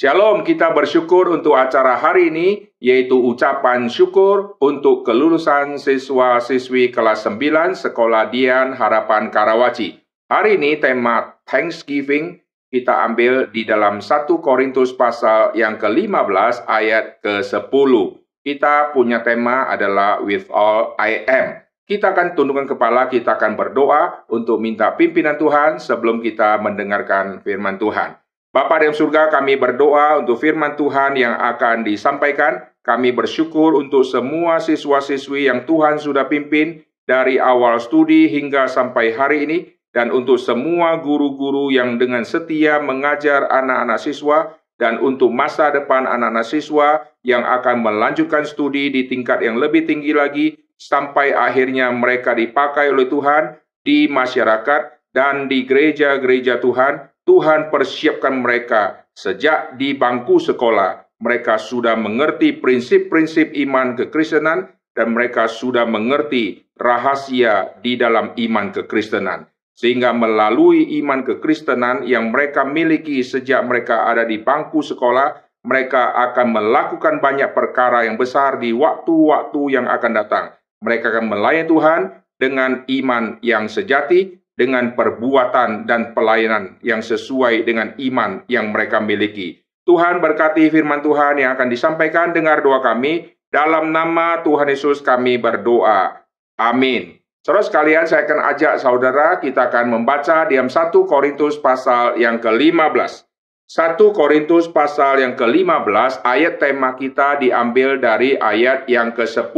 Shalom, kita bersyukur untuk acara hari ini, yaitu ucapan syukur untuk kelulusan siswa-siswi kelas 9 Sekolah Dian Harapan Karawaci. Hari ini tema Thanksgiving kita ambil di dalam 1 Korintus pasal yang ke-15 ayat ke-10. Kita punya tema adalah With All I Am. Kita akan tundukkan kepala, kita akan berdoa untuk minta pimpinan Tuhan sebelum kita mendengarkan firman Tuhan. Bapa di surga, kami berdoa untuk firman Tuhan yang akan disampaikan. Kami bersyukur untuk semua siswa-siswi yang Tuhan sudah pimpin dari awal studi hingga sampai hari ini, dan untuk semua guru-guru yang dengan setia mengajar anak-anak siswa, dan untuk masa depan anak-anak siswa yang akan melanjutkan studi di tingkat yang lebih tinggi lagi, sampai akhirnya mereka dipakai oleh Tuhan di masyarakat dan di gereja-gereja Tuhan Tuhan persiapkan mereka sejak di bangku sekolah. Mereka sudah mengerti prinsip-prinsip iman kekristenan dan mereka sudah mengerti rahasia di dalam iman kekristenan. Sehingga melalui iman kekristenan yang mereka miliki sejak mereka ada di bangku sekolah, mereka akan melakukan banyak perkara yang besar di waktu-waktu yang akan datang. Mereka akan melayani Tuhan dengan iman yang sejati, dengan perbuatan dan pelayanan yang sesuai dengan iman yang mereka miliki. Tuhan berkati firman Tuhan yang akan disampaikan dengar doa kami. Dalam nama Tuhan Yesus kami berdoa. Amin. Saudara sekalian, saya akan ajak saudara kita akan membaca diam 1 Korintus pasal yang ke-15. 1 Korintus pasal yang ke-15 ayat tema kita diambil dari ayat yang ke-10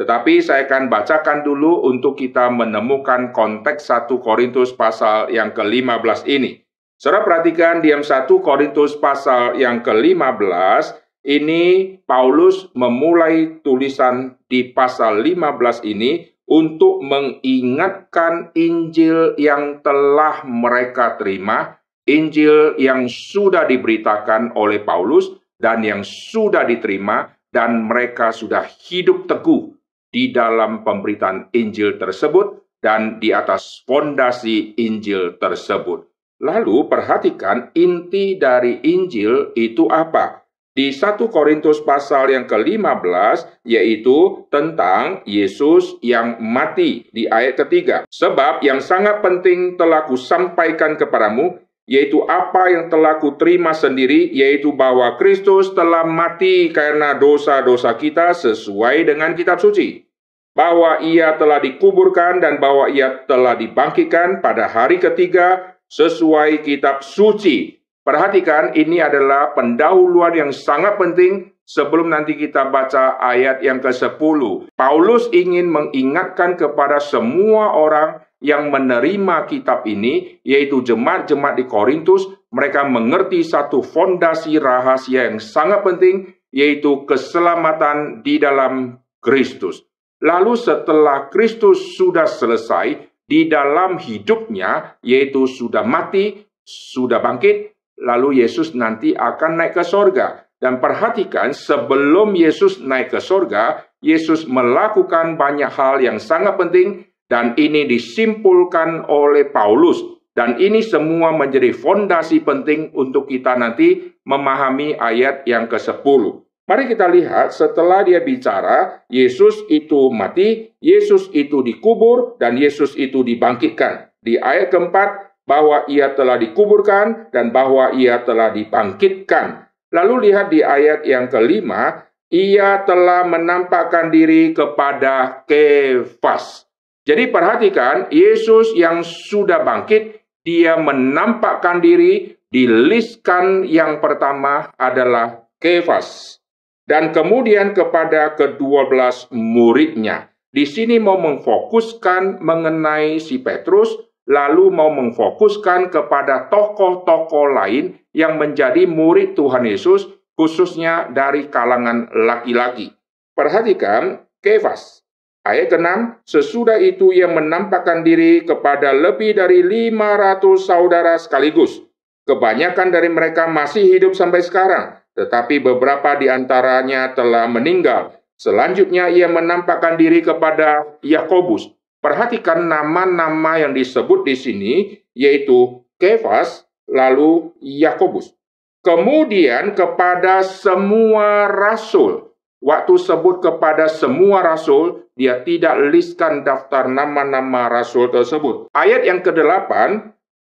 tetapi saya akan bacakan dulu untuk kita menemukan konteks 1 Korintus pasal yang ke-15 ini. Saudara perhatikan diam 1 Korintus pasal yang ke-15, ini Paulus memulai tulisan di pasal 15 ini untuk mengingatkan Injil yang telah mereka terima, Injil yang sudah diberitakan oleh Paulus dan yang sudah diterima dan mereka sudah hidup teguh di dalam pemberitaan Injil tersebut dan di atas fondasi Injil tersebut. Lalu perhatikan inti dari Injil itu apa? Di 1 Korintus pasal yang ke-15 yaitu tentang Yesus yang mati di ayat ketiga. Sebab yang sangat penting telah kusampaikan kepadamu yaitu apa yang telah kuterima sendiri, yaitu bahwa Kristus telah mati karena dosa-dosa kita sesuai dengan kitab suci. Bahwa ia telah dikuburkan dan bahwa ia telah dibangkitkan pada hari ketiga sesuai kitab suci. Perhatikan, ini adalah pendahuluan yang sangat penting sebelum nanti kita baca ayat yang ke-10. Paulus ingin mengingatkan kepada semua orang yang menerima kitab ini, yaitu jemaat-jemaat di Korintus, mereka mengerti satu fondasi rahasia yang sangat penting, yaitu keselamatan di dalam Kristus. Lalu setelah Kristus sudah selesai di dalam hidupnya, yaitu sudah mati, sudah bangkit, lalu Yesus nanti akan naik ke sorga. Dan perhatikan, sebelum Yesus naik ke sorga, Yesus melakukan banyak hal yang sangat penting, dan ini disimpulkan oleh Paulus. Dan ini semua menjadi fondasi penting untuk kita nanti memahami ayat yang ke-10. Mari kita lihat setelah dia bicara, Yesus itu mati, Yesus itu dikubur, dan Yesus itu dibangkitkan. Di ayat keempat, bahwa ia telah dikuburkan dan bahwa ia telah dibangkitkan. Lalu lihat di ayat yang kelima, ia telah menampakkan diri kepada Kefas. Jadi perhatikan, Yesus yang sudah bangkit, dia menampakkan diri, di diliskan yang pertama adalah Kefas. Dan kemudian kepada kedua belas muridnya. Di sini mau memfokuskan mengenai si Petrus, lalu mau memfokuskan kepada tokoh-tokoh lain yang menjadi murid Tuhan Yesus, khususnya dari kalangan laki-laki. Perhatikan Kefas, Ayat ke-6, sesudah itu ia menampakkan diri kepada lebih dari 500 saudara sekaligus. Kebanyakan dari mereka masih hidup sampai sekarang, tetapi beberapa di antaranya telah meninggal. Selanjutnya ia menampakkan diri kepada Yakobus. Perhatikan nama-nama yang disebut di sini, yaitu Kefas, lalu Yakobus. Kemudian kepada semua rasul. Waktu sebut kepada semua rasul, dia tidak listkan daftar nama-nama rasul tersebut. Ayat yang ke-8,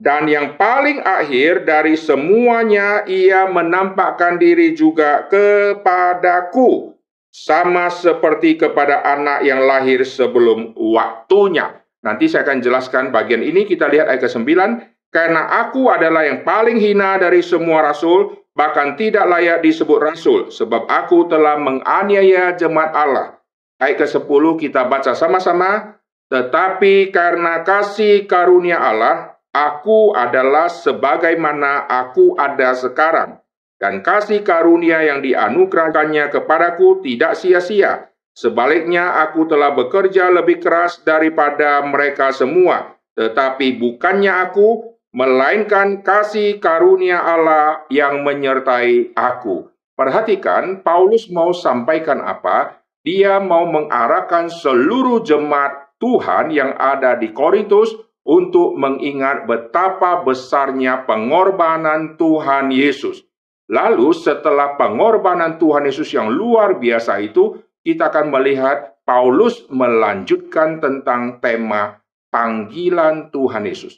dan yang paling akhir dari semuanya ia menampakkan diri juga kepadaku. Sama seperti kepada anak yang lahir sebelum waktunya. Nanti saya akan jelaskan bagian ini. Kita lihat ayat ke-9. Karena aku adalah yang paling hina dari semua rasul, bahkan tidak layak disebut rasul, sebab aku telah menganiaya jemaat Allah. Ayat ke-10 kita baca sama-sama. Tetapi karena kasih karunia Allah, aku adalah sebagaimana aku ada sekarang. Dan kasih karunia yang dianugerahkannya kepadaku tidak sia-sia. Sebaliknya aku telah bekerja lebih keras daripada mereka semua. Tetapi bukannya aku, melainkan kasih karunia Allah yang menyertai aku. Perhatikan, Paulus mau sampaikan apa? Dia mau mengarahkan seluruh jemaat Tuhan yang ada di Korintus untuk mengingat betapa besarnya pengorbanan Tuhan Yesus. Lalu setelah pengorbanan Tuhan Yesus yang luar biasa itu, kita akan melihat Paulus melanjutkan tentang tema panggilan Tuhan Yesus.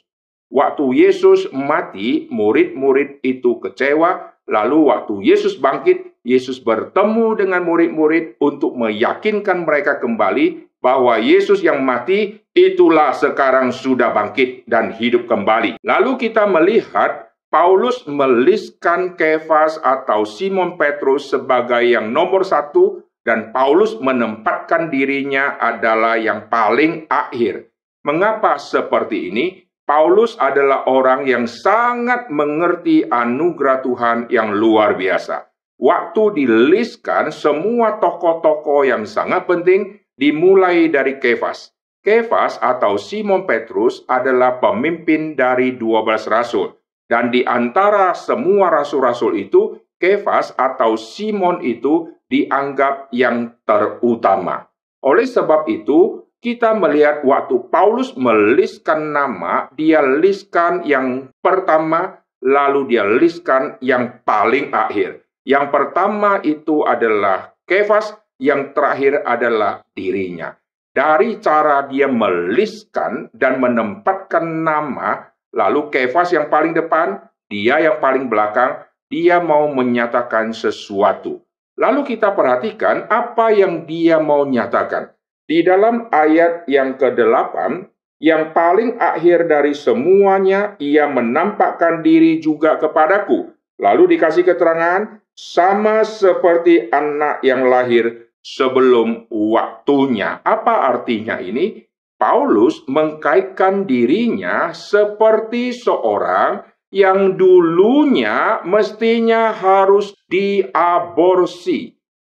Waktu Yesus mati, murid-murid itu kecewa. Lalu waktu Yesus bangkit, Yesus bertemu dengan murid-murid untuk meyakinkan mereka kembali bahwa Yesus yang mati itulah sekarang sudah bangkit dan hidup kembali. Lalu kita melihat Paulus meliskan Kefas atau Simon Petrus sebagai yang nomor satu dan Paulus menempatkan dirinya adalah yang paling akhir. Mengapa seperti ini? Paulus adalah orang yang sangat mengerti anugerah Tuhan yang luar biasa. Waktu diliskan semua tokoh-tokoh yang sangat penting dimulai dari Kefas. Kefas atau Simon Petrus adalah pemimpin dari 12 rasul. Dan di antara semua rasul-rasul itu, Kefas atau Simon itu dianggap yang terutama. Oleh sebab itu, kita melihat waktu Paulus meliskan nama, dia liskan yang pertama, lalu dia liskan yang paling akhir. Yang pertama itu adalah Kefas, yang terakhir adalah dirinya. Dari cara dia meliskan dan menempatkan nama, lalu Kefas yang paling depan, dia yang paling belakang, dia mau menyatakan sesuatu. Lalu kita perhatikan apa yang dia mau nyatakan. Di dalam ayat yang ke-8, yang paling akhir dari semuanya, ia menampakkan diri juga kepadaku. Lalu dikasih keterangan, sama seperti anak yang lahir sebelum waktunya. Apa artinya ini? Paulus mengkaitkan dirinya seperti seorang yang dulunya mestinya harus diaborsi.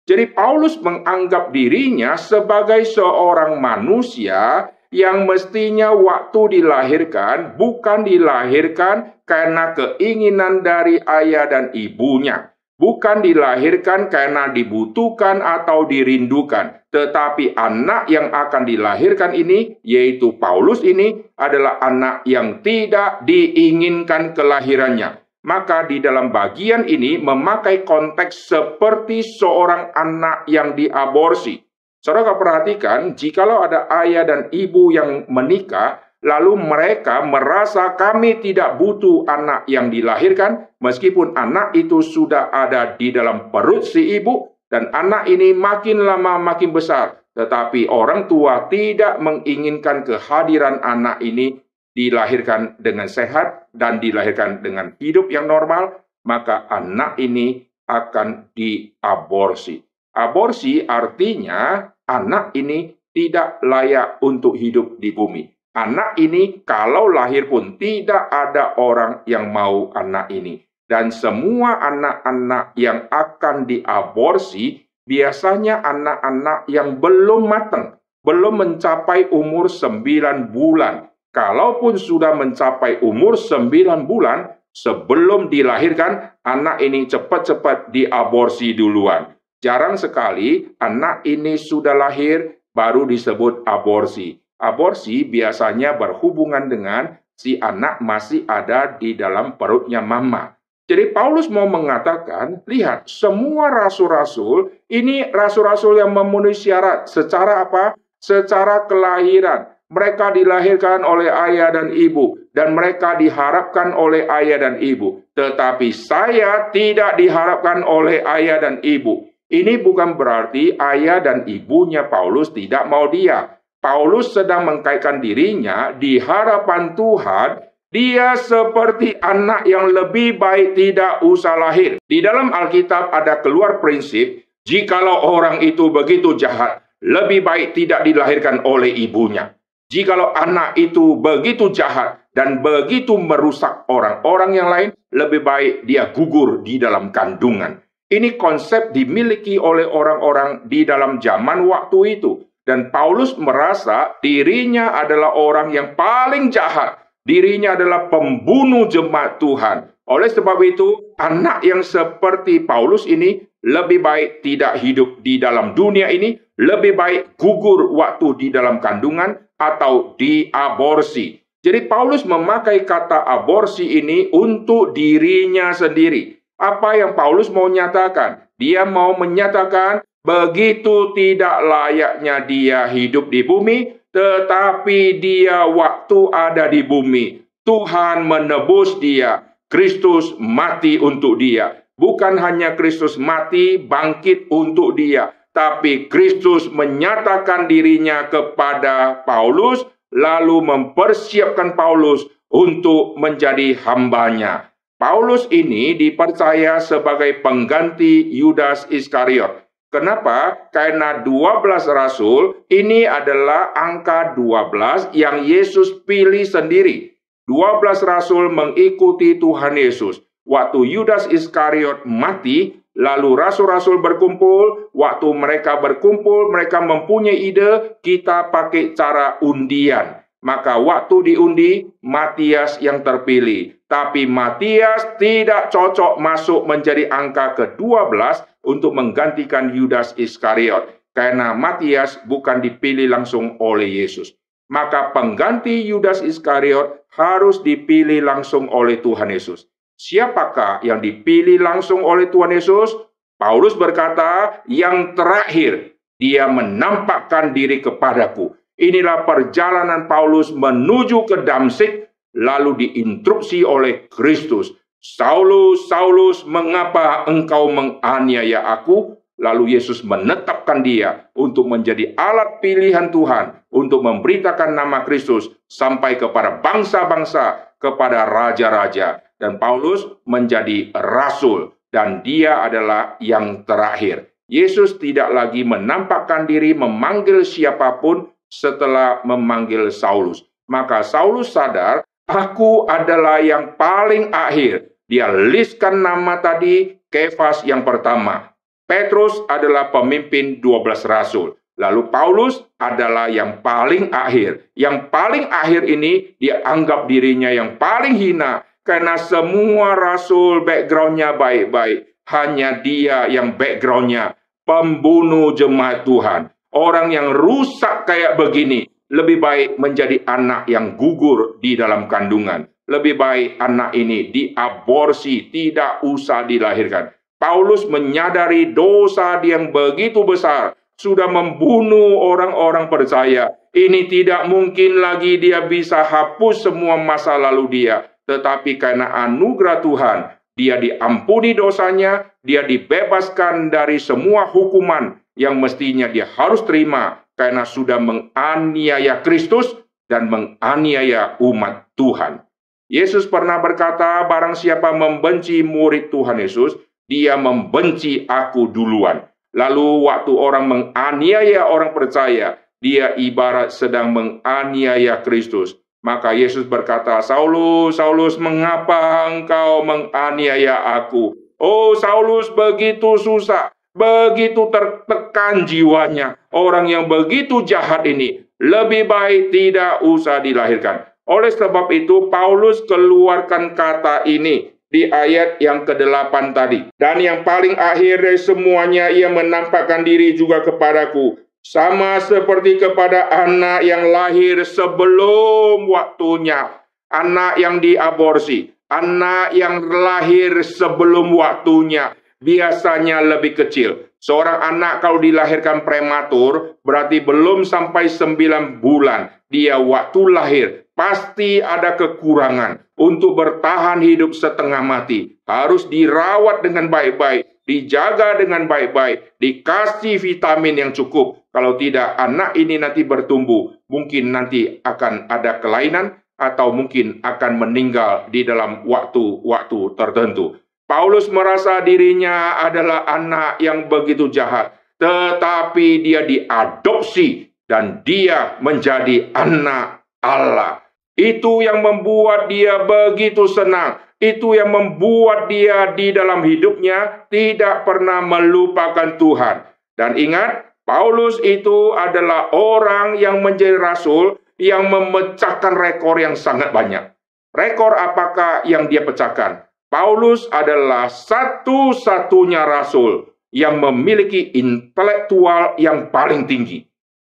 Jadi Paulus menganggap dirinya sebagai seorang manusia yang mestinya waktu dilahirkan bukan dilahirkan karena keinginan dari ayah dan ibunya, bukan dilahirkan karena dibutuhkan atau dirindukan, tetapi anak yang akan dilahirkan ini, yaitu Paulus ini, adalah anak yang tidak diinginkan kelahirannya maka di dalam bagian ini memakai konteks seperti seorang anak yang diaborsi. Saudara perhatikan, jikalau ada ayah dan ibu yang menikah, lalu mereka merasa kami tidak butuh anak yang dilahirkan, meskipun anak itu sudah ada di dalam perut si ibu, dan anak ini makin lama makin besar. Tetapi orang tua tidak menginginkan kehadiran anak ini dilahirkan dengan sehat dan dilahirkan dengan hidup yang normal, maka anak ini akan diaborsi. Aborsi artinya anak ini tidak layak untuk hidup di bumi. Anak ini kalau lahir pun tidak ada orang yang mau anak ini. Dan semua anak-anak yang akan diaborsi biasanya anak-anak yang belum matang, belum mencapai umur 9 bulan, kalaupun sudah mencapai umur 9 bulan, sebelum dilahirkan, anak ini cepat-cepat diaborsi duluan. Jarang sekali anak ini sudah lahir, baru disebut aborsi. Aborsi biasanya berhubungan dengan si anak masih ada di dalam perutnya mama. Jadi Paulus mau mengatakan, lihat, semua rasul-rasul ini rasul-rasul yang memenuhi syarat secara apa? Secara kelahiran. Mereka dilahirkan oleh ayah dan ibu dan mereka diharapkan oleh ayah dan ibu. Tetapi saya tidak diharapkan oleh ayah dan ibu. Ini bukan berarti ayah dan ibunya Paulus tidak mau dia. Paulus sedang mengkaitkan dirinya di hadapan Tuhan dia seperti anak yang lebih baik tidak usah lahir. Di dalam Alkitab ada keluar prinsip, jikalau orang itu begitu jahat, lebih baik tidak dilahirkan oleh ibunya. Jikalau anak itu begitu jahat dan begitu merusak orang-orang yang lain, lebih baik dia gugur di dalam kandungan. Ini konsep dimiliki oleh orang-orang di dalam zaman waktu itu. Dan Paulus merasa dirinya adalah orang yang paling jahat Dirinya adalah pembunuh jemaat Tuhan. Oleh sebab itu, anak yang seperti Paulus ini lebih baik tidak hidup di dalam dunia ini, lebih baik gugur waktu di dalam kandungan atau diaborsi. Jadi Paulus memakai kata aborsi ini untuk dirinya sendiri. Apa yang Paulus mau nyatakan? Dia mau menyatakan begitu tidak layaknya dia hidup di bumi, tetapi dia waktu ada di bumi, Tuhan menebus dia. Kristus mati untuk dia. Bukan hanya Kristus mati, bangkit untuk dia. Tapi Kristus menyatakan dirinya kepada Paulus, lalu mempersiapkan Paulus untuk menjadi hambanya. Paulus ini dipercaya sebagai pengganti Yudas Iskariot. Kenapa? Karena 12 rasul ini adalah angka 12 yang Yesus pilih sendiri. 12 rasul mengikuti Tuhan Yesus. Waktu Yudas Iskariot mati, lalu rasul-rasul berkumpul. Waktu mereka berkumpul, mereka mempunyai ide, kita pakai cara undian. Maka waktu diundi, Matias yang terpilih. Tapi Matias tidak cocok masuk menjadi angka ke-12 untuk menggantikan Yudas Iskariot. Karena Matias bukan dipilih langsung oleh Yesus. Maka pengganti Yudas Iskariot harus dipilih langsung oleh Tuhan Yesus. Siapakah yang dipilih langsung oleh Tuhan Yesus? Paulus berkata, yang terakhir, dia menampakkan diri kepadaku Inilah perjalanan Paulus menuju ke Damsik, lalu diinstruksi oleh Kristus. Saulus, Saulus, mengapa engkau menganiaya aku? Lalu Yesus menetapkan dia untuk menjadi alat pilihan Tuhan untuk memberitakan nama Kristus sampai kepada bangsa-bangsa, kepada raja-raja. Dan Paulus menjadi rasul dan dia adalah yang terakhir. Yesus tidak lagi menampakkan diri memanggil siapa pun, setelah memanggil Saulus. Maka Saulus sadar, aku adalah yang paling akhir. Dia listkan nama tadi, Kefas yang pertama. Petrus adalah pemimpin 12 rasul. Lalu Paulus adalah yang paling akhir. Yang paling akhir ini dia anggap dirinya yang paling hina. Karena semua rasul backgroundnya baik-baik. Hanya dia yang backgroundnya pembunuh jemaat Tuhan orang yang rusak kayak begini lebih baik menjadi anak yang gugur di dalam kandungan. Lebih baik anak ini diaborsi, tidak usah dilahirkan. Paulus menyadari dosa yang begitu besar, sudah membunuh orang-orang percaya. Ini tidak mungkin lagi dia bisa hapus semua masa lalu dia. Tetapi karena anugerah Tuhan, dia diampuni dosanya, dia dibebaskan dari semua hukuman yang mestinya dia harus terima karena sudah menganiaya Kristus dan menganiaya umat Tuhan. Yesus pernah berkata, barang siapa membenci murid Tuhan Yesus, dia membenci aku duluan. Lalu waktu orang menganiaya orang percaya, dia ibarat sedang menganiaya Kristus. Maka Yesus berkata, Saulus, Saulus, mengapa engkau menganiaya aku? Oh, Saulus begitu susah. Begitu tertekan jiwanya, orang yang begitu jahat ini lebih baik tidak usah dilahirkan. Oleh sebab itu, Paulus keluarkan kata ini di ayat yang ke-8 tadi. Dan yang paling akhir dari semuanya, ia menampakkan diri juga kepadaku. Sama seperti kepada anak yang lahir sebelum waktunya. Anak yang diaborsi. Anak yang lahir sebelum waktunya biasanya lebih kecil. Seorang anak kalau dilahirkan prematur berarti belum sampai 9 bulan. Dia waktu lahir pasti ada kekurangan untuk bertahan hidup setengah mati. Harus dirawat dengan baik-baik, dijaga dengan baik-baik, dikasih vitamin yang cukup. Kalau tidak, anak ini nanti bertumbuh, mungkin nanti akan ada kelainan atau mungkin akan meninggal di dalam waktu-waktu tertentu. Paulus merasa dirinya adalah anak yang begitu jahat, tetapi dia diadopsi dan dia menjadi anak Allah. Itu yang membuat dia begitu senang. Itu yang membuat dia di dalam hidupnya tidak pernah melupakan Tuhan. Dan ingat, Paulus itu adalah orang yang menjadi rasul yang memecahkan rekor yang sangat banyak. Rekor apakah yang dia pecahkan? Paulus adalah satu-satunya rasul yang memiliki intelektual yang paling tinggi.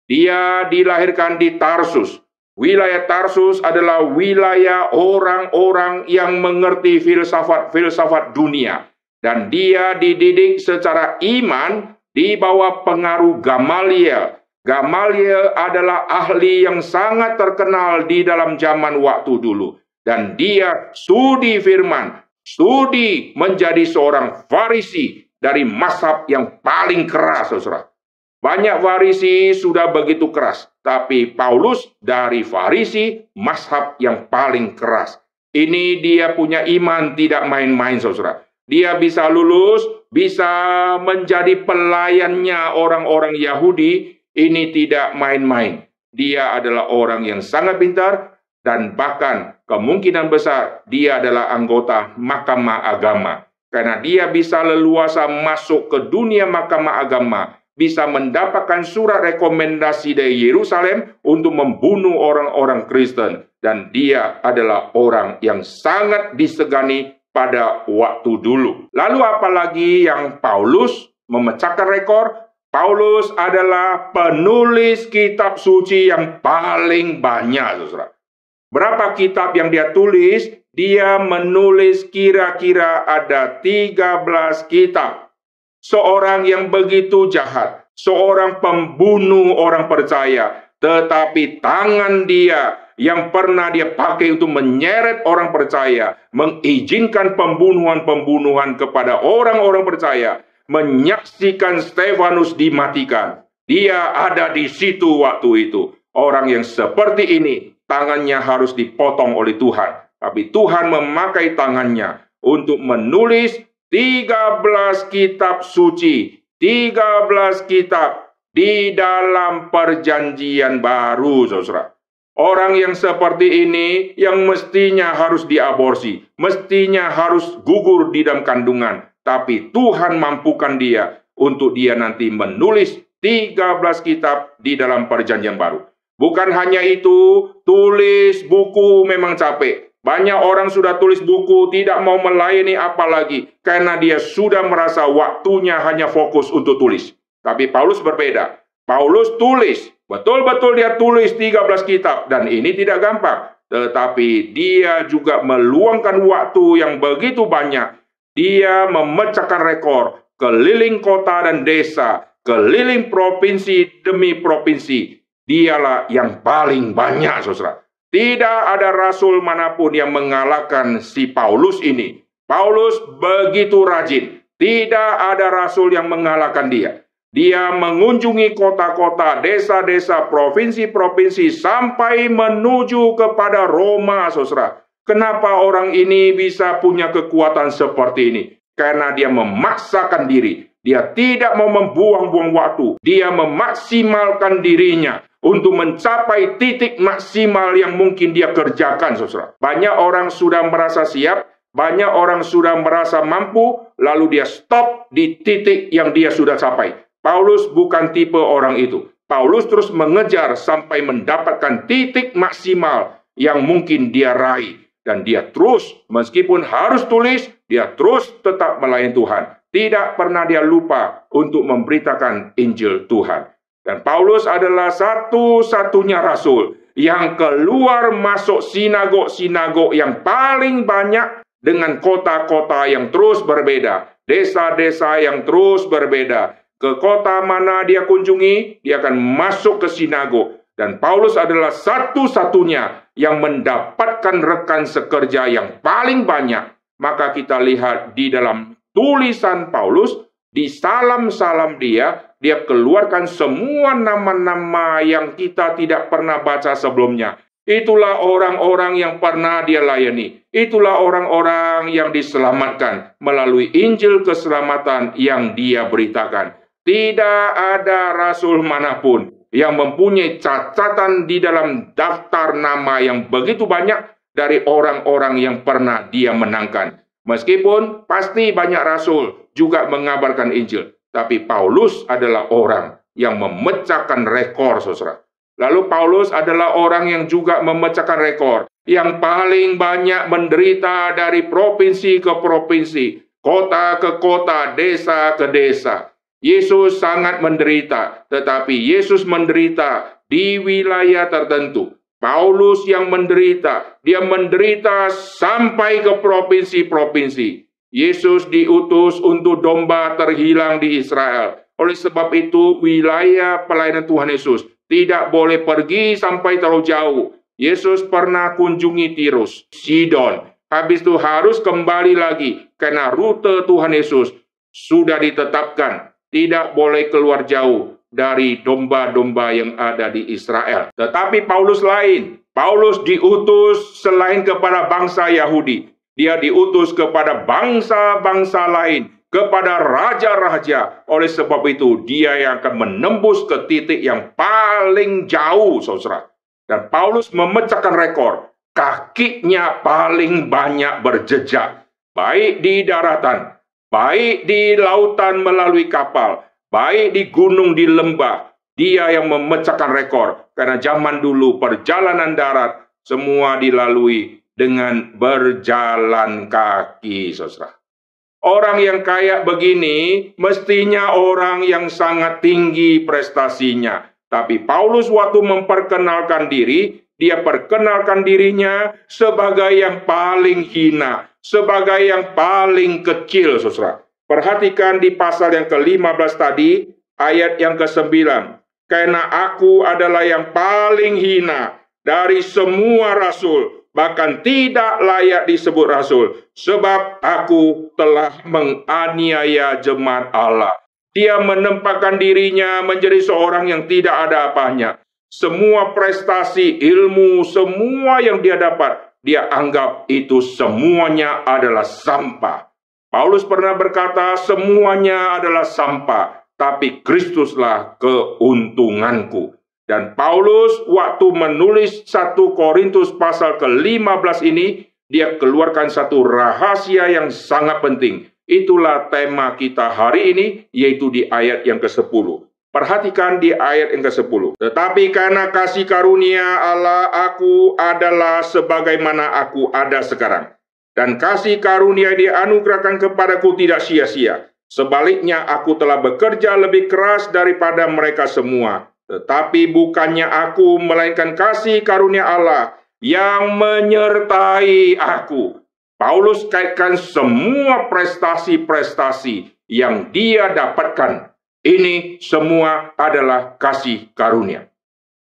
Dia dilahirkan di Tarsus, Wilayah Tarsus adalah wilayah orang-orang yang mengerti filsafat-filsafat dunia. Dan dia dididik secara iman di bawah pengaruh Gamaliel. Gamaliel adalah ahli yang sangat terkenal di dalam zaman waktu dulu. Dan dia studi firman, studi menjadi seorang farisi dari masab yang paling keras, saudara. Banyak Farisi sudah begitu keras, tapi Paulus dari Farisi mashab yang paling keras. Ini dia punya iman tidak main-main, saudara. Dia bisa lulus, bisa menjadi pelayannya orang-orang Yahudi. Ini tidak main-main. Dia adalah orang yang sangat pintar dan bahkan kemungkinan besar dia adalah anggota Mahkamah Agama. Karena dia bisa leluasa masuk ke dunia Mahkamah Agama bisa mendapatkan surat rekomendasi dari Yerusalem untuk membunuh orang-orang Kristen dan dia adalah orang yang sangat disegani pada waktu dulu. Lalu apalagi yang Paulus memecahkan rekor? Paulus adalah penulis kitab suci yang paling banyak, Saudara. Berapa kitab yang dia tulis? Dia menulis kira-kira ada 13 kitab seorang yang begitu jahat, seorang pembunuh orang percaya, tetapi tangan dia yang pernah dia pakai untuk menyeret orang percaya, mengizinkan pembunuhan-pembunuhan kepada orang-orang percaya, menyaksikan Stefanus dimatikan. Dia ada di situ waktu itu. Orang yang seperti ini, tangannya harus dipotong oleh Tuhan. Tapi Tuhan memakai tangannya untuk menulis 13 kitab suci, 13 kitab di dalam perjanjian baru, saudara. Orang yang seperti ini yang mestinya harus diaborsi, mestinya harus gugur di dalam kandungan. Tapi Tuhan mampukan dia untuk dia nanti menulis 13 kitab di dalam perjanjian baru. Bukan hanya itu, tulis buku memang capek. Banyak orang sudah tulis buku, tidak mau melayani apalagi, karena dia sudah merasa waktunya hanya fokus untuk tulis. Tapi Paulus berbeda. Paulus tulis, betul-betul dia tulis 13 kitab, dan ini tidak gampang. Tetapi dia juga meluangkan waktu yang begitu banyak. Dia memecahkan rekor keliling kota dan desa, keliling provinsi demi provinsi. Dialah yang paling banyak, saudara. Tidak ada rasul mana pun yang mengalahkan si Paulus ini. Paulus begitu rajin. Tidak ada rasul yang mengalahkan dia. Dia mengunjungi kota-kota, desa-desa, provinsi-provinsi sampai menuju kepada Roma, saudara. Kenapa orang ini bisa punya kekuatan seperti ini? Karena dia memaksakan diri. Dia tidak mau membuang-buang waktu. Dia memaksimalkan dirinya untuk mencapai titik maksimal yang mungkin dia kerjakan, saudara. Banyak orang sudah merasa siap, banyak orang sudah merasa mampu, lalu dia stop di titik yang dia sudah capai. Paulus bukan tipe orang itu. Paulus terus mengejar sampai mendapatkan titik maksimal yang mungkin dia raih. Dan dia terus, meskipun harus tulis, dia terus tetap melayani Tuhan. Tidak pernah dia lupa untuk memberitakan Injil Tuhan. Dan Paulus adalah satu-satunya rasul yang keluar masuk sinagog-sinagog yang paling banyak dengan kota-kota yang terus berbeda, desa-desa yang terus berbeda. Ke kota mana dia kunjungi, dia akan masuk ke sinagog. Dan Paulus adalah satu-satunya yang mendapatkan rekan sekerja yang paling banyak. Maka kita lihat di dalam tulisan Paulus, di salam-salam dia, dia keluarkan semua nama-nama yang kita tidak pernah baca sebelumnya. Itulah orang-orang yang pernah dia layani. Itulah orang-orang yang diselamatkan melalui Injil keselamatan yang dia beritakan. Tidak ada rasul mana pun yang mempunyai catatan di dalam daftar nama yang begitu banyak dari orang-orang yang pernah dia menangkan. Meskipun pasti banyak rasul juga mengabarkan Injil, tapi Paulus adalah orang yang memecahkan rekor, saudara. Lalu Paulus adalah orang yang juga memecahkan rekor, yang paling banyak menderita dari provinsi ke provinsi, kota ke kota, desa ke desa. Yesus sangat menderita, tetapi Yesus menderita di wilayah tertentu. Paulus yang menderita, dia menderita sampai ke provinsi-provinsi. Yesus diutus untuk domba terhilang di Israel. Oleh sebab itu, wilayah pelayanan Tuhan Yesus tidak boleh pergi sampai terlalu jauh. Yesus pernah kunjungi Tirus, Sidon. Habis itu harus kembali lagi karena rute Tuhan Yesus sudah ditetapkan tidak boleh keluar jauh dari domba-domba yang ada di Israel. Tetapi Paulus lain. Paulus diutus selain kepada bangsa Yahudi. Dia diutus kepada bangsa-bangsa lain, kepada raja-raja. Oleh sebab itu, dia yang akan menembus ke titik yang paling jauh, saudara. Dan Paulus memecahkan rekor. Kakinya paling banyak berjejak. Baik di daratan, baik di lautan melalui kapal, baik di gunung di lembah, dia yang memecahkan rekor. Karena zaman dulu perjalanan darat semua dilalui dengan berjalan kaki, saudara. Orang yang kaya begini mestinya orang yang sangat tinggi prestasinya. Tapi Paulus waktu memperkenalkan diri, dia perkenalkan dirinya sebagai yang paling hina, sebagai yang paling kecil, saudara. Perhatikan di pasal yang ke-15 tadi, ayat yang ke-9. Karena aku adalah yang paling hina dari semua rasul, bahkan tidak layak disebut rasul, sebab aku telah menganiaya jemaat Allah. Dia menempatkan dirinya menjadi seorang yang tidak ada apanya. Semua prestasi, ilmu, semua yang dia dapat, dia anggap itu semuanya adalah sampah. Paulus pernah berkata, "Semuanya adalah sampah, tapi Kristuslah keuntunganku." Dan Paulus waktu menulis 1 Korintus pasal ke-15 ini, dia keluarkan satu rahasia yang sangat penting. Itulah tema kita hari ini, yaitu di ayat yang ke-10. Perhatikan di ayat yang ke-10. Tetapi karena kasih karunia Allah aku adalah sebagaimana aku ada sekarang. Dan kasih karunia dianugerahkan kepadaku tidak sia-sia. Sebaliknya aku telah bekerja lebih keras daripada mereka semua. Tetapi bukannya aku, melainkan kasih karunia Allah yang menyertai aku. Paulus kaitkan semua prestasi-prestasi yang dia dapatkan ini semua adalah kasih karunia.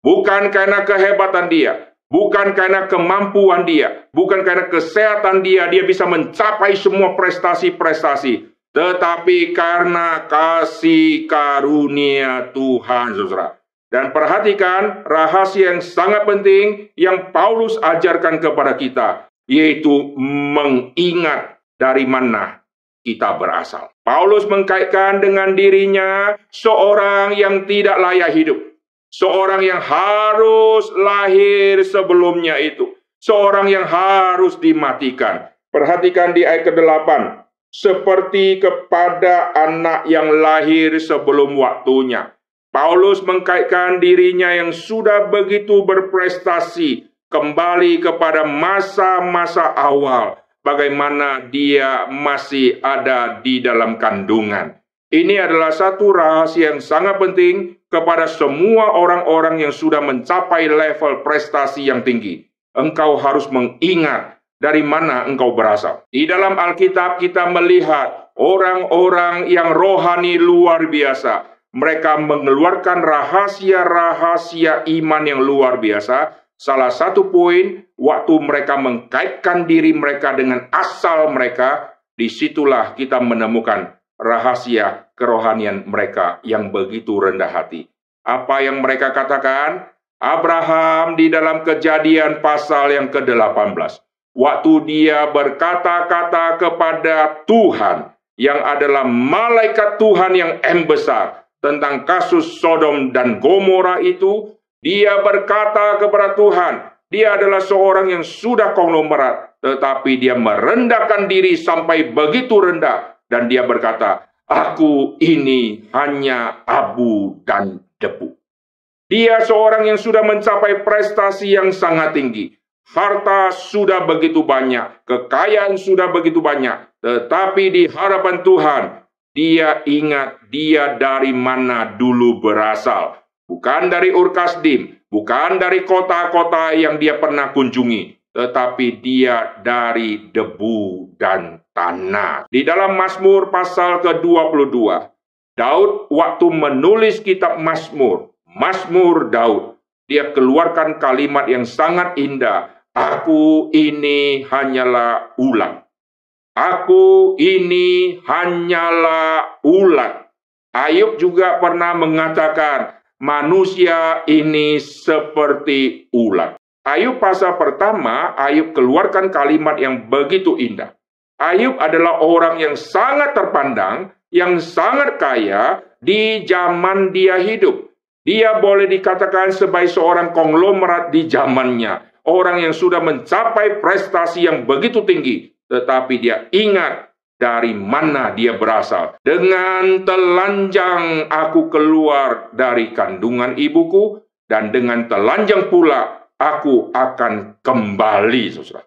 Bukan karena kehebatan dia, bukan karena kemampuan dia, bukan karena kesehatan dia, dia bisa mencapai semua prestasi-prestasi, tetapi karena kasih karunia Tuhan, saudara. Dan perhatikan rahasia yang sangat penting yang Paulus ajarkan kepada kita, yaitu mengingat dari mana kita berasal. Paulus mengkaitkan dengan dirinya seorang yang tidak layak hidup. Seorang yang harus lahir sebelumnya itu. Seorang yang harus dimatikan. Perhatikan di ayat ke-8. Seperti kepada anak yang lahir sebelum waktunya. Paulus mengkaitkan dirinya yang sudah begitu berprestasi kembali kepada masa-masa awal bagaimana dia masih ada di dalam kandungan. Ini adalah satu rahasia yang sangat penting kepada semua orang-orang yang sudah mencapai level prestasi yang tinggi. Engkau harus mengingat dari mana engkau berasal. Di dalam Alkitab kita melihat orang-orang yang rohani luar biasa. Mereka mengeluarkan rahasia-rahasia iman yang luar biasa. Salah satu poin, waktu mereka mengkaitkan diri mereka dengan asal mereka, di situlah kita menemukan rahasia kerohanian mereka yang begitu rendah hati. Apa yang mereka katakan? Abraham di dalam kejadian pasal yang ke-18. Waktu dia berkata-kata kepada Tuhan yang adalah malaikat Tuhan yang em besar tentang kasus Sodom dan Gomora itu, dia berkata kepada Tuhan, dia adalah seorang yang sudah konglomerat, tetapi dia merendahkan diri sampai begitu rendah dan dia berkata, "Aku ini hanya abu dan debu." Dia seorang yang sudah mencapai prestasi yang sangat tinggi. Harta sudah begitu banyak, kekayaan sudah begitu banyak, tetapi di hadapan Tuhan, dia ingat dia dari mana dulu berasal. Bukan dari Urkasdim, bukan dari kota-kota yang dia pernah kunjungi, tetapi dia dari debu dan tanah. Di dalam Mazmur pasal ke-22, Daud waktu menulis kitab Mazmur, Mazmur Daud. Dia keluarkan kalimat yang sangat indah. Aku ini hanyalah ulat. Aku ini hanyalah ulat. Ayub juga pernah mengatakan, manusia ini seperti ulat. Ayub pasal pertama, Ayub keluarkan kalimat yang begitu indah. Ayub adalah orang yang sangat terpandang, yang sangat kaya di zaman dia hidup. Dia boleh dikatakan sebagai seorang konglomerat di zamannya. Orang yang sudah mencapai prestasi yang begitu tinggi. Tetapi dia ingat dari mana dia berasal. Dengan telanjang aku keluar dari kandungan ibuku. Dan dengan telanjang pula aku akan kembali. Saudara.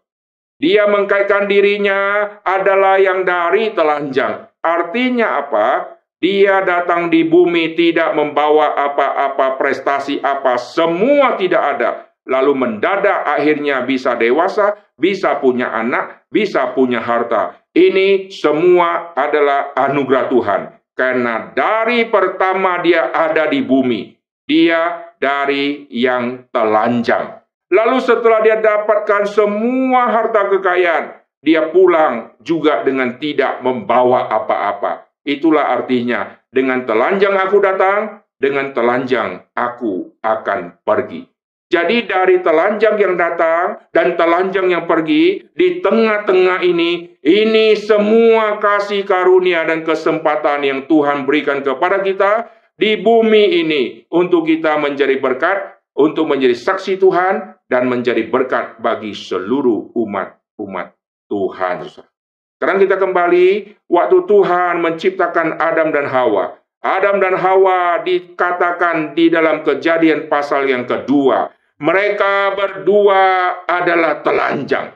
Dia mengkaitkan dirinya adalah yang dari telanjang. Artinya apa? Dia datang di bumi tidak membawa apa-apa prestasi apa, semua tidak ada. Lalu mendadak akhirnya bisa dewasa, bisa punya anak, bisa punya harta. Ini semua adalah anugerah Tuhan. Karena dari pertama dia ada di bumi, dia dari yang telanjang. Lalu setelah dia dapatkan semua harta kekayaan, dia pulang juga dengan tidak membawa apa-apa. Itulah artinya, dengan telanjang aku datang, dengan telanjang aku akan pergi. Jadi dari telanjang yang datang dan telanjang yang pergi, di tengah-tengah ini, ini semua kasih karunia dan kesempatan yang Tuhan berikan kepada kita di bumi ini untuk kita menjadi berkat, untuk menjadi saksi Tuhan, dan menjadi berkat bagi seluruh umat-umat Tuhan. Sekarang kita kembali waktu Tuhan menciptakan Adam dan Hawa. Adam dan Hawa dikatakan di dalam kejadian pasal yang kedua. Mereka berdua adalah telanjang.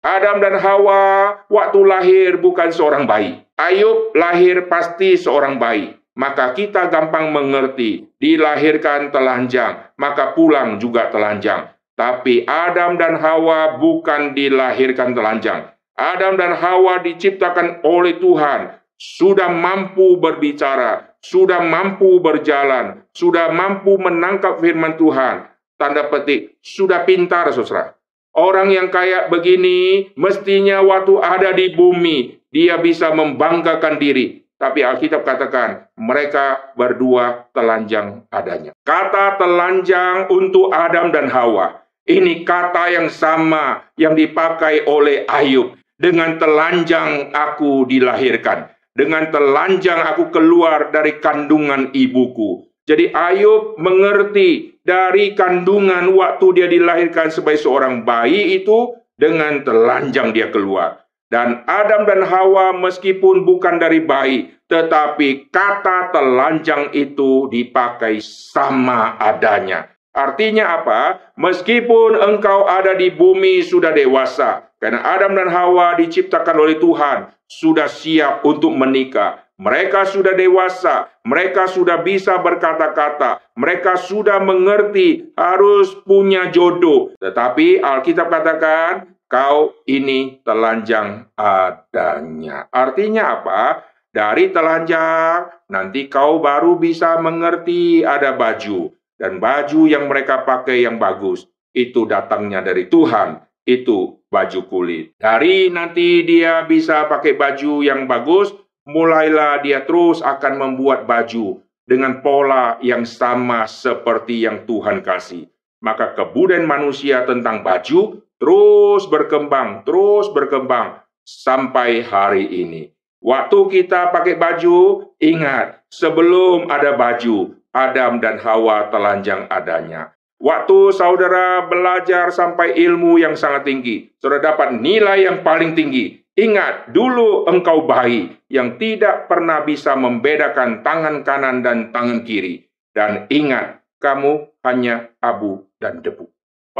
Adam dan Hawa waktu lahir bukan seorang bayi. Ayub lahir pasti seorang bayi. Maka kita gampang mengerti, dilahirkan telanjang, maka pulang juga telanjang. Tapi Adam dan Hawa bukan dilahirkan telanjang. Adam dan Hawa diciptakan oleh Tuhan, sudah mampu berbicara, sudah mampu berjalan, sudah mampu menangkap firman Tuhan. Tanda petik, sudah pintar, saudara. Orang yang kayak begini, mestinya waktu ada di bumi, dia bisa membanggakan diri. Tapi Alkitab katakan, mereka berdua telanjang adanya. Kata telanjang untuk Adam dan Hawa. Ini kata yang sama yang dipakai oleh Ayub dengan telanjang aku dilahirkan. Dengan telanjang aku keluar dari kandungan ibuku. Jadi Ayub mengerti dari kandungan waktu dia dilahirkan sebagai seorang bayi itu dengan telanjang dia keluar. Dan Adam dan Hawa meskipun bukan dari bayi, tetapi kata telanjang itu dipakai sama adanya. Artinya apa? Meskipun engkau ada di bumi sudah dewasa, karena Adam dan Hawa diciptakan oleh Tuhan, sudah siap untuk menikah. Mereka sudah dewasa, mereka sudah bisa berkata-kata, mereka sudah mengerti harus punya jodoh. Tetapi Alkitab katakan, kau ini telanjang adanya. Artinya apa? Dari telanjang, nanti kau baru bisa mengerti ada baju. Dan baju yang mereka pakai yang bagus, itu datangnya dari Tuhan. Itu baju kulit. Dari nanti dia bisa pakai baju yang bagus, mulailah dia terus akan membuat baju dengan pola yang sama seperti yang Tuhan kasih. Maka kebudayaan manusia tentang baju terus berkembang, terus berkembang sampai hari ini. Waktu kita pakai baju, ingat, sebelum ada baju, Adam dan Hawa telanjang adanya. Waktu saudara belajar sampai ilmu yang sangat tinggi, saudara dapat nilai yang paling tinggi. Ingat, dulu engkau bayi yang tidak pernah bisa membedakan tangan kanan dan tangan kiri. Dan ingat, kamu hanya abu dan debu.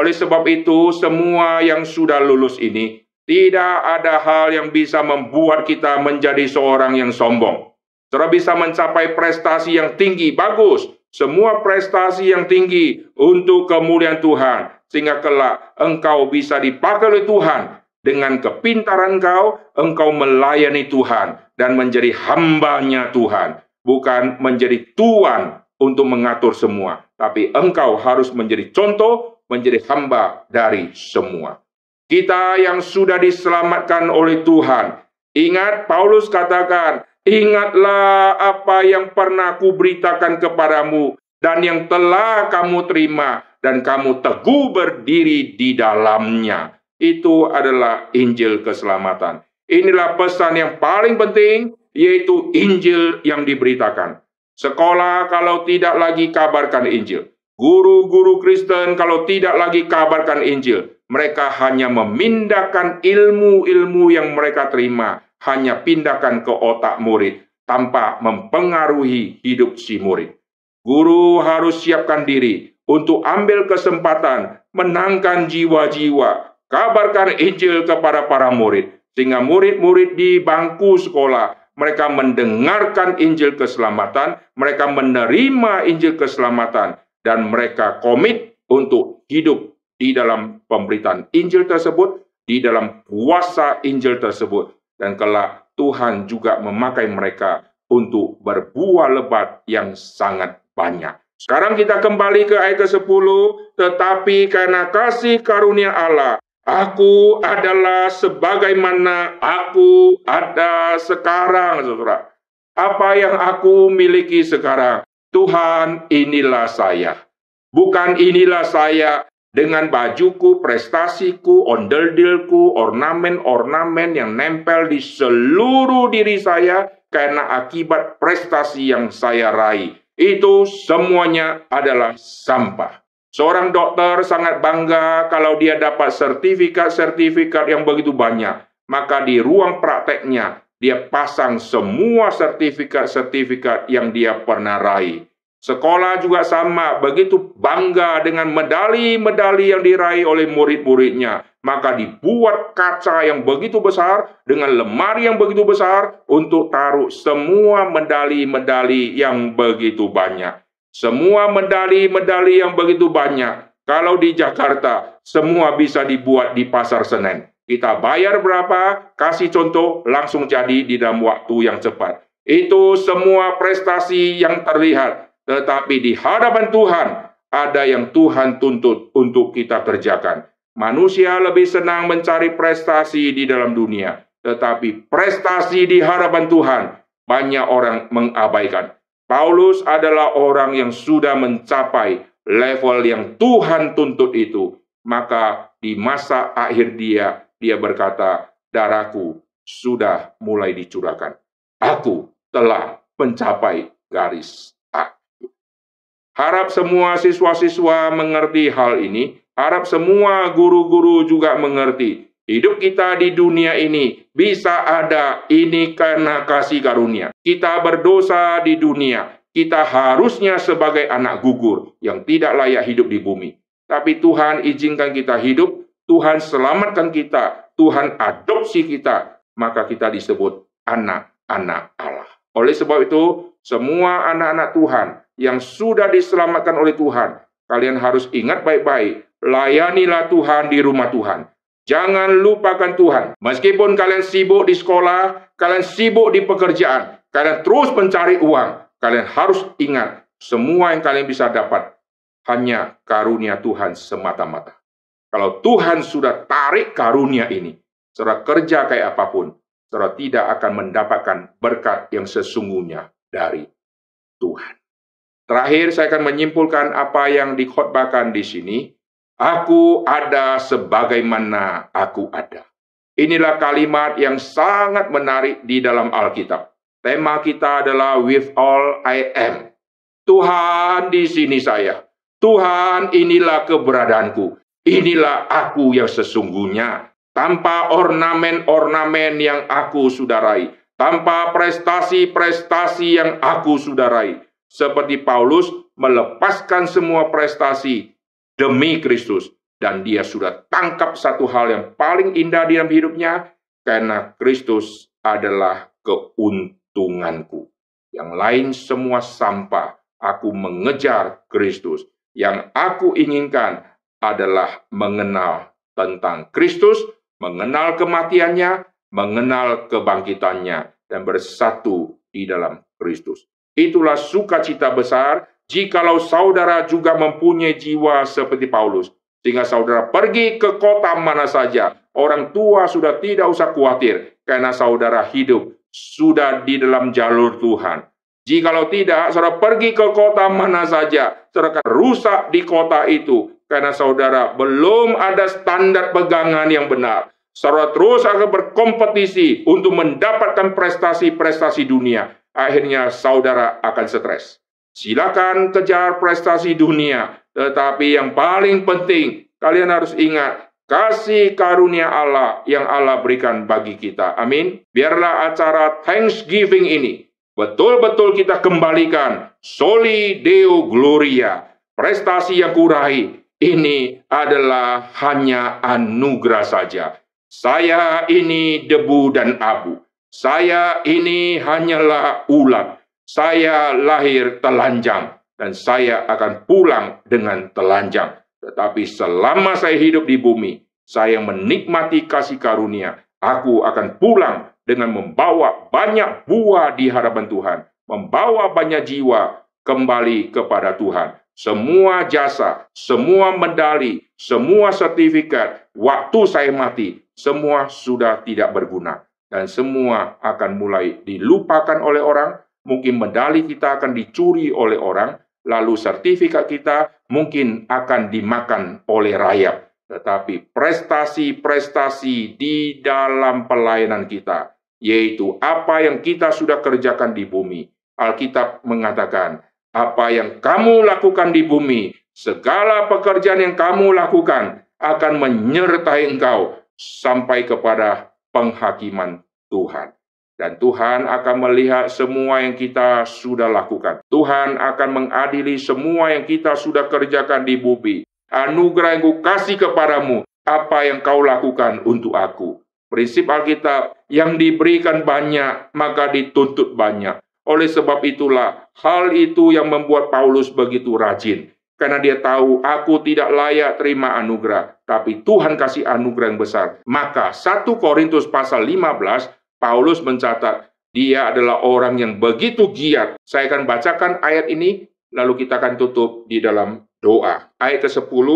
Oleh sebab itu, semua yang sudah lulus ini tidak ada hal yang bisa membuat kita menjadi seorang yang sombong. Saudara bisa mencapai prestasi yang tinggi, bagus. Semua prestasi yang tinggi untuk kemuliaan Tuhan. Sehingga kelak engkau bisa dipakai oleh Tuhan. Dengan kepintaran engkau, engkau melayani Tuhan dan menjadi hambanya Tuhan. Bukan menjadi tuan untuk mengatur semua. Tapi engkau harus menjadi contoh menjadi hamba dari semua. Kita yang sudah diselamatkan oleh Tuhan, ingat Paulus katakan, ingatlah apa yang pernah kuberitakan kepadamu dan yang telah kamu terima dan kamu teguh berdiri di dalamnya. Itu adalah Injil keselamatan. Inilah pesan yang paling penting, yaitu Injil yang diberitakan. Sekolah kalau tidak lagi kabarkan Injil. Guru-guru Kristen kalau tidak lagi kabarkan Injil, mereka hanya memindahkan ilmu-ilmu yang mereka terima, hanya pindahkan ke otak murid tanpa mempengaruhi hidup si murid. Guru harus siapkan diri untuk ambil kesempatan menangkan jiwa-jiwa, kabarkan Injil kepada para murid, sehingga murid-murid di bangku sekolah mereka mendengarkan Injil keselamatan, mereka menerima Injil keselamatan, dan mereka komit untuk hidup di dalam pemberitaan Injil tersebut, di dalam puasa Injil tersebut, dan kelak Tuhan juga memakai mereka untuk berbuah lebat yang sangat banyak. Sekarang kita kembali ke ayat ke-10, tetapi karena kasih karunia Allah, aku adalah sebagaimana aku ada sekarang, saudara. Apa yang aku miliki sekarang, Tuhan inilah saya. Bukan inilah saya dengan bajuku, prestasiku, ondel-dilku, ornamen-ornamen yang nempel di seluruh diri saya karena akibat prestasi yang saya raih. Itu semuanya adalah sampah. Seorang dokter sangat bangga kalau dia dapat sertifikat-sertifikat yang begitu banyak. Maka di ruang prakteknya, dia pasang semua sertifikat-sertifikat yang dia pernah raih. Sekolah juga sama, begitu bangga dengan medali-medali yang diraih oleh murid-muridnya. Maka dibuat kaca yang begitu besar dengan lemari yang begitu besar untuk taruh semua medali-medali yang begitu banyak. Semua medali-medali yang begitu banyak, kalau di Jakarta, semua bisa dibuat di Pasar Senen. Kita bayar berapa, kasih contoh, langsung jadi di dalam waktu yang cepat. Itu semua prestasi yang terlihat. Tetapi di hadapan Tuhan, ada yang Tuhan tuntut untuk kita kerjakan. Manusia lebih senang mencari prestasi di dalam dunia. Tetapi prestasi di hadapan Tuhan, banyak orang mengabaikan. Paulus adalah orang yang sudah mencapai level yang Tuhan tuntut itu. Maka di masa akhir dia, dia berkata, darahku sudah mulai dicurahkan. Aku telah mencapai garis. Harap semua siswa-siswa mengerti hal ini. Harap semua guru-guru juga mengerti. Hidup kita di dunia ini bisa ada ini karena kasih karunia. Kita berdosa di dunia. Kita harusnya sebagai anak gugur yang tidak layak hidup di bumi. Tapi Tuhan izinkan kita hidup Tuhan selamatkan kita, Tuhan adopsi kita, maka kita disebut anak-anak Allah. Oleh sebab itu, semua anak-anak Tuhan yang sudah diselamatkan oleh Tuhan, kalian harus ingat baik-baik, layanilah Tuhan di rumah Tuhan. Jangan lupakan Tuhan. Meskipun kalian sibuk di sekolah, kalian sibuk di pekerjaan, kalian terus mencari uang, kalian harus ingat semua yang kalian bisa dapat hanya karunia Tuhan semata-mata. Kalau Tuhan sudah tarik karunia ini, secara kerja kayak apa pun, secara tidak akan mendapatkan berkat yang sesungguhnya dari Tuhan. Terakhir, saya akan menyimpulkan apa yang dikhotbahkan di sini. Aku ada sebagaimana aku ada. Inilah kalimat yang sangat menarik di dalam Alkitab. Tema kita adalah with all I am. Tuhan di sini saya. Tuhan inilah keberadaanku. Inilah aku yang sesungguhnya. Tanpa ornamen-ornamen yang aku sudah raih. Tanpa prestasi-prestasi yang aku sudah raih. Seperti Paulus melepaskan semua prestasi demi Kristus. Dan dia sudah tangkap satu hal yang paling indah di dalam hidupnya, karena Kristus adalah keuntunganku. Yang lain semua sampah. Aku mengejar Kristus. Yang aku inginkan adalah mengenal tentang Kristus, mengenal kematiannya, mengenal kebangkitannya, dan bersatu di dalam Kristus. Itulah sukacita besar jikalau saudara juga mempunyai jiwa seperti Paulus, sehingga saudara pergi ke kota mana saja, orang tua sudah tidak usah khawatir, karena saudara hidup sudah di dalam jalur Tuhan. Jikalau tidak, saudara pergi ke kota mana saja, saudara akan rusak di kota itu, karena saudara belum ada standar pegangan yang benar. Saudara terus akan berkompetisi untuk mendapatkan prestasi-prestasi dunia. Akhirnya saudara akan stres. Silakan kejar prestasi dunia, tetapi yang paling penting kalian harus ingat kasih karunia Allah yang Allah berikan bagi kita. Amin. Biarlah acara Thanksgiving ini betul-betul kita kembalikan soli deo gloria. Prestasi yang kurai ini adalah hanya anugerah saja. Saya ini debu dan abu. Saya ini hanyalah ulat. Saya lahir telanjang dan saya akan pulang dengan telanjang. Tetapi selama saya hidup di bumi, saya menikmati kasih karunia. Aku akan pulang dengan membawa banyak buah di hadapan Tuhan, membawa banyak jiwa kembali kepada Tuhan. Semua jasa, semua medali, semua sertifikat, waktu saya mati, semua sudah tidak berguna. Dan semua akan mulai dilupakan oleh orang, mungkin medali kita akan dicuri oleh orang, lalu sertifikat kita mungkin akan dimakan oleh rayap. Tetapi prestasi-prestasi di dalam pelayanan kita, yaitu apa yang kita sudah kerjakan di bumi. Alkitab mengatakan, apa yang kamu lakukan di bumi, segala pekerjaan yang kamu lakukan akan menyertai engkau sampai kepada penghakiman Tuhan. Dan Tuhan akan melihat semua yang kita sudah lakukan. Tuhan akan mengadili semua yang kita sudah kerjakan di bumi. Anugerah yang kukasih kepadamu, apa yang kau lakukan untuk aku. Prinsip Alkitab yang diberikan banyak, maka dituntut banyak. Oleh sebab itulah, hal itu yang membuat Paulus begitu rajin. Karena dia tahu, aku tidak layak terima anugerah, tapi Tuhan kasih anugerah yang besar. Maka 1 Korintus pasal 15 Paulus mencatat dia adalah orang yang begitu giat. Saya akan bacakan ayat ini, lalu kita akan tutup di dalam doa. Ayat ke-10,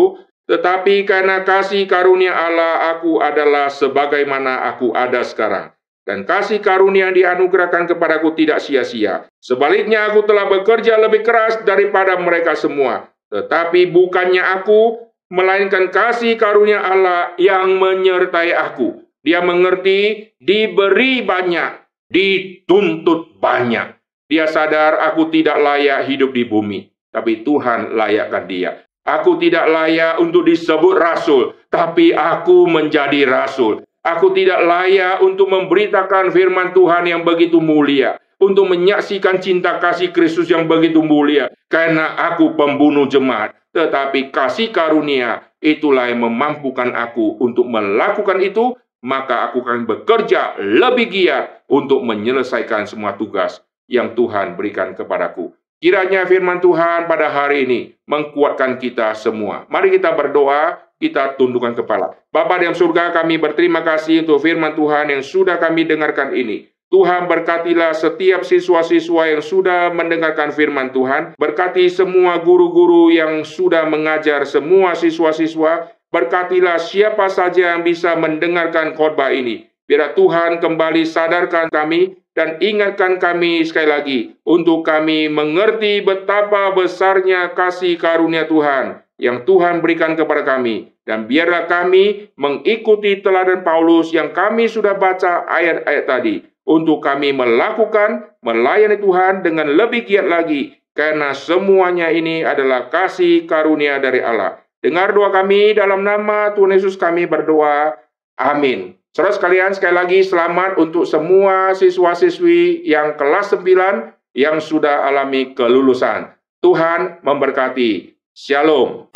tetapi karena kasih karunia Allah aku adalah sebagaimana aku ada sekarang. Dan kasih karunia yang dianugerahkan kepadaku tidak sia-sia. Sebaliknya aku telah bekerja lebih keras daripada mereka semua. Tetapi bukannya aku, melainkan kasih karunia Allah yang menyertai aku. Dia mengerti diberi banyak, dituntut banyak. Dia sadar aku tidak layak hidup di bumi, tapi Tuhan layakkan dia. Aku tidak layak untuk disebut rasul, tapi aku menjadi rasul. Aku tidak layak untuk memberitakan firman Tuhan yang begitu mulia, untuk menyaksikan cinta kasih Kristus yang begitu mulia, karena aku pembunuh jemaat. Tetapi kasih karunia itulah yang memampukan aku untuk melakukan itu maka aku akan bekerja lebih giat untuk menyelesaikan semua tugas yang Tuhan berikan kepadaku. Kiranya firman Tuhan pada hari ini mengkuatkan kita semua. Mari kita berdoa kita tundukkan kepala. Bapa di surga, kami berterima kasih untuk firman Tuhan yang sudah kami dengarkan ini. Tuhan berkatilah setiap siswa-siswa yang sudah mendengarkan firman Tuhan. Berkati semua guru-guru yang sudah mengajar semua siswa-siswa. Berkatilah siapa saja yang bisa mendengarkan khotbah ini. Biar Tuhan kembali sadarkan kami dan ingatkan kami sekali lagi untuk kami mengerti betapa besarnya kasih karunia Tuhan yang Tuhan berikan kepada kami. Dan biarlah kami mengikuti teladan Paulus yang kami sudah baca ayat-ayat tadi untuk kami melakukan melayani Tuhan dengan lebih giat lagi karena semuanya ini adalah kasih karunia dari Allah. Dengar doa kami dalam nama Tuhan Yesus kami berdoa. Amin. Saudara sekalian, sekali lagi selamat untuk semua siswa-siswi yang kelas 9 yang sudah alami kelulusan. Tuhan memberkati. Shalom.